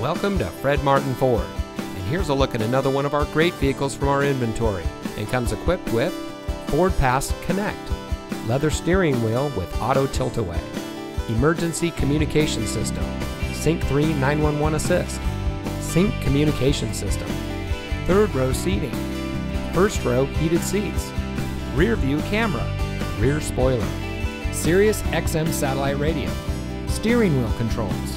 Welcome to Fred Martin Ford. And here's a look at another one of our great vehicles from our inventory and comes equipped with Ford Pass Connect, leather steering wheel with auto tilt-away, emergency communication system, Sync 3 911 assist, sync communication system, third row seating, first row heated seats, rear view camera, rear spoiler, Sirius XM satellite radio, steering wheel controls,